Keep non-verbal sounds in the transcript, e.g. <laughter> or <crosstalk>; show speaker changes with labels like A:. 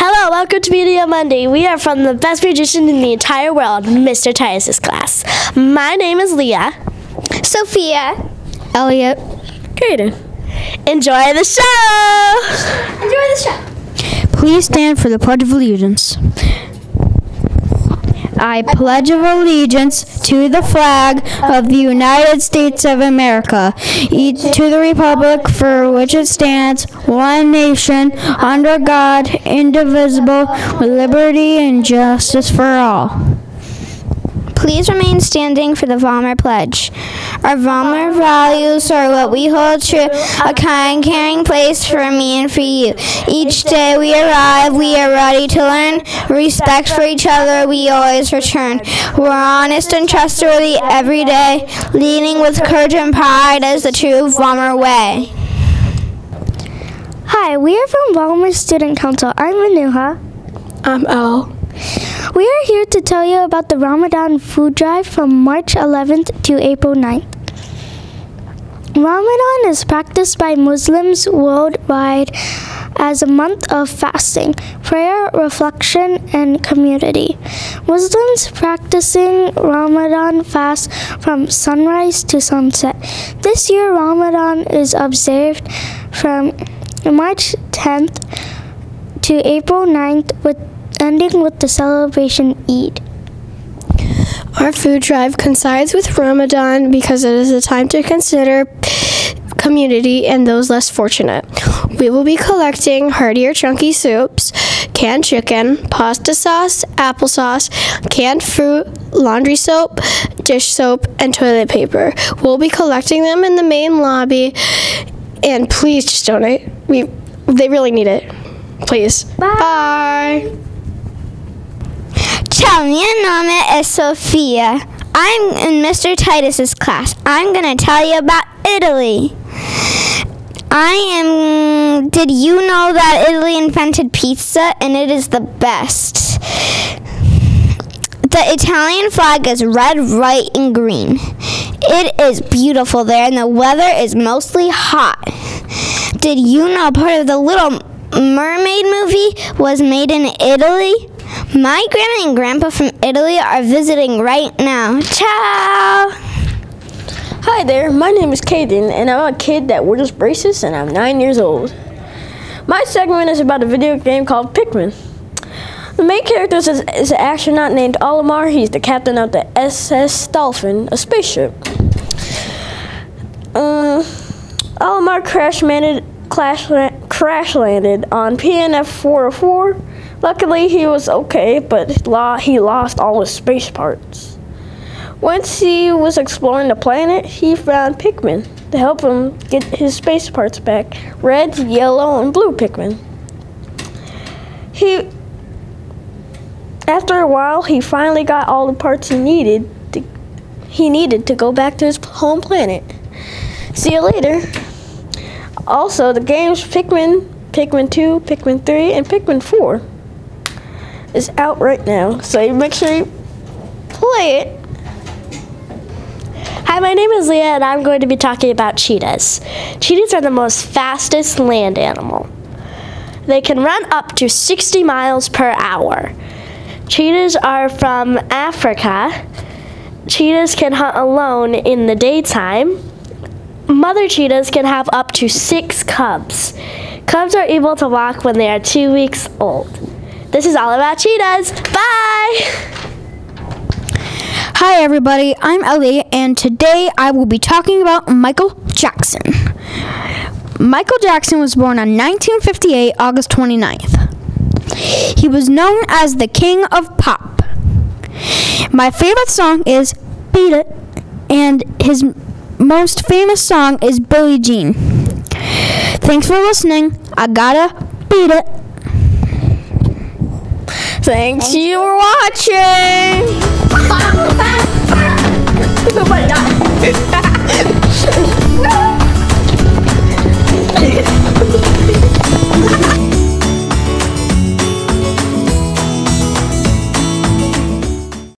A: welcome to Media Monday. We are from the best magician in the entire world, Mr. Titus's class. My name is Leah.
B: Sophia.
C: Elliot.
A: Kaden. Enjoy the show!
B: Enjoy the show.
C: Please stand for the Pledge of Allegiance. I pledge of allegiance to the flag of the United States of America, to the republic for which it stands, one nation, under God, indivisible, with liberty and justice for all.
B: Please remain standing for the Vollmer Pledge. Our Valmer values are what we hold true, a kind, caring place for me and for you. Each day we arrive, we are ready to learn. Respect for each other, we always return. We're honest and trustworthy every day, leading with courage and pride as the true Valmer way.
D: Hi, we are from Valmer Student Council. I'm Manuha.
A: I'm Elle.
D: We are here to tell you about the Ramadan food drive from March 11th to April 9th. Ramadan is practiced by Muslims worldwide as a month of fasting, prayer, reflection, and community. Muslims practicing Ramadan fast from sunrise to sunset. This year, Ramadan is observed from March 10th to April 9th with ending with the celebration Eid.
E: Our food drive coincides with Ramadan because it is a time to consider community and those less fortunate. We will be collecting heartier chunky soups, canned chicken, pasta sauce, applesauce, canned fruit, laundry soap, dish soap, and toilet paper. We'll be collecting them in the main lobby, and please just donate. We they really need it. Please. Bye.
B: Ciao, mio nome è Sophia. I'm in Mr. Titus's class. I'm going to tell you about Italy. I am. Did you know that Italy invented pizza and it is the best? The Italian flag is red, white, and green. It is beautiful there, and the weather is mostly hot. Did you know part of the Little Mermaid movie was made in Italy? My grandma and grandpa from Italy are visiting right now. Ciao!
F: Hi there, my name is Kaden, and I'm a kid that wears braces, and I'm nine years old. My segment is about a video game called Pikmin. The main character is, is an astronaut named Olimar. He's the captain of the SS Dolphin, a spaceship. Um, Olimar crash crash landed on PNF 404. Luckily, he was okay, but he lost all his space parts. Once he was exploring the planet, he found Pikmin to help him get his space parts back red, yellow, and blue Pikmin. He, after a while, he finally got all the parts he needed to, he needed to go back to his home planet. See you later. Also, the games Pikmin, Pikmin 2, Pikmin 3, and Pikmin 4 is out right now. So make sure you play it
A: Hi, my name is Leah, and I'm going to be talking about cheetahs. Cheetahs are the most fastest land animal. They can run up to 60 miles per hour. Cheetahs are from Africa. Cheetahs can hunt alone in the daytime. Mother cheetahs can have up to six cubs. Cubs are able to walk when they are two weeks old. This is all about cheetahs. Bye!
C: Hi, everybody. I'm Ellie, and today I will be talking about Michael Jackson. Michael Jackson was born on 1958, August 29th. He was known as the King of Pop. My favorite song is Beat It, and his most famous song is Billie Jean. Thanks for listening. I gotta beat it.
F: Thanks you for watching. <laughs> <laughs>